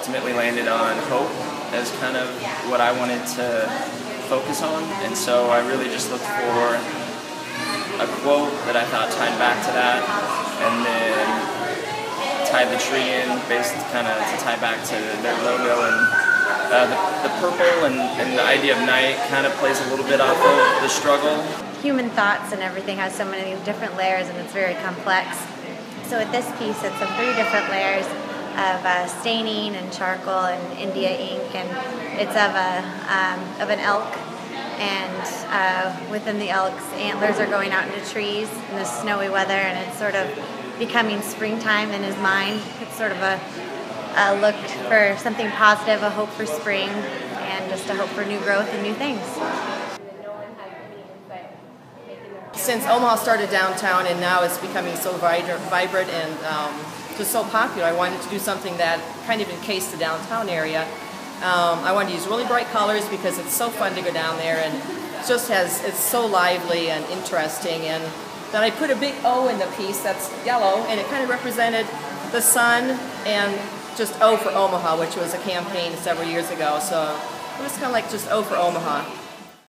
ultimately landed on hope as kind of what I wanted to focus on. And so I really just looked for a quote that I thought tied back to that, and then tied the tree in, based kind of to tie back to their logo and. Uh, the, the, purple and, and the idea of night kind of plays a little bit off of the struggle. Human thoughts and everything has so many different layers and it's very complex. So with this piece, it's of three different layers of uh, staining and charcoal and India ink, and it's of a um, of an elk. And uh, within the elk's antlers are going out into trees in the snowy weather, and it's sort of becoming springtime in his mind. It's sort of a, a look for something positive, a hope for spring, and just a hope for new growth and new things. Since Omaha started downtown and now it's becoming so vibrant and um, just so popular, I wanted to do something that kind of encased the downtown area. Um, I wanted to use really bright colors because it's so fun to go down there and just has, it's so lively and interesting. And then I put a big O in the piece that's yellow and it kind of represented the sun and just O for Omaha, which was a campaign several years ago. So it was kind of like just O for Omaha.